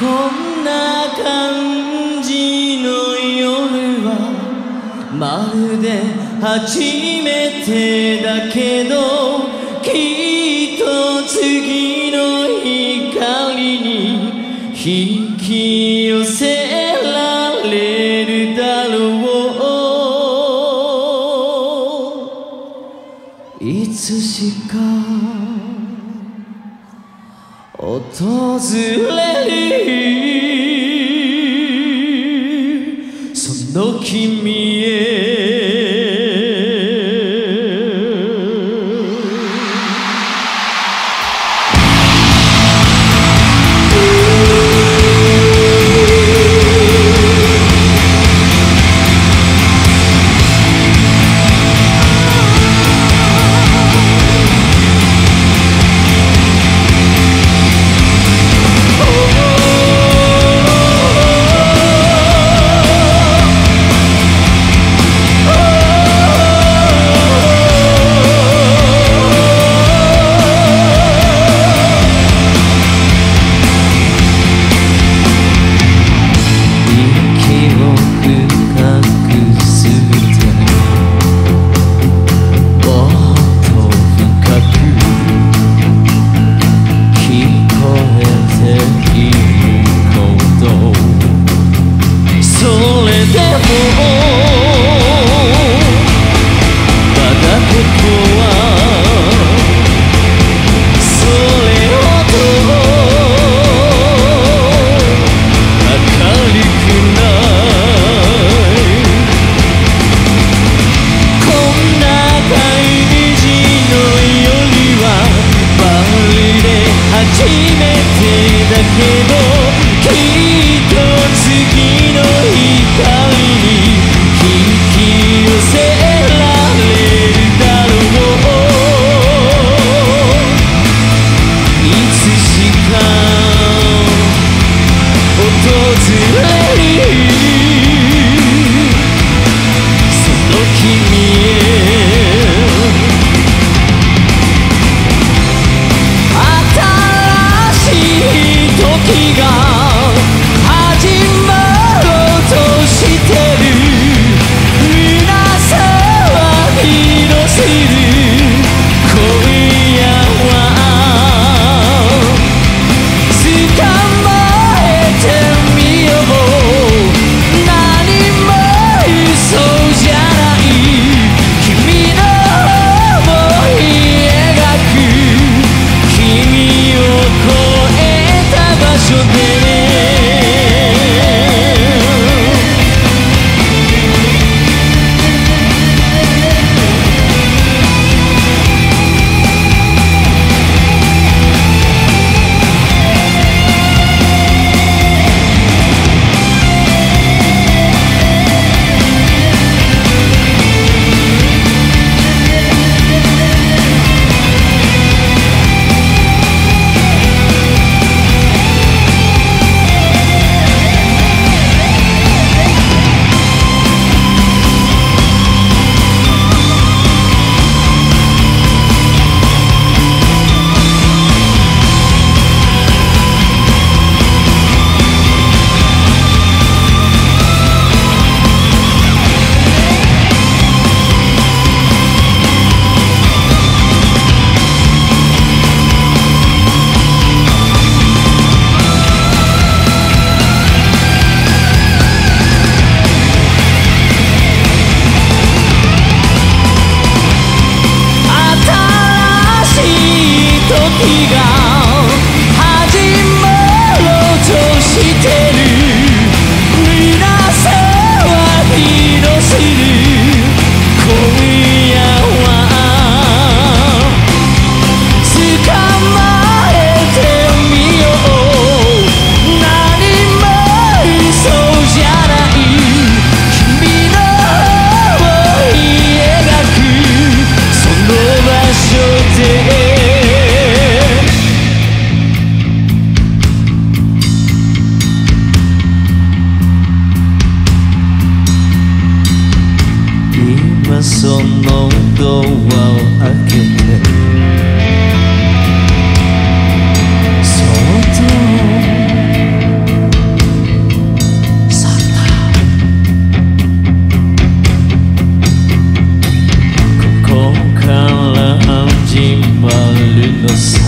こんな感じの夜はまるで初めてだけどきっと次の光に引き寄せられるだろう。いつしか訪れる。その君へ。começou não doa aquele Comme quand l'âme dit mal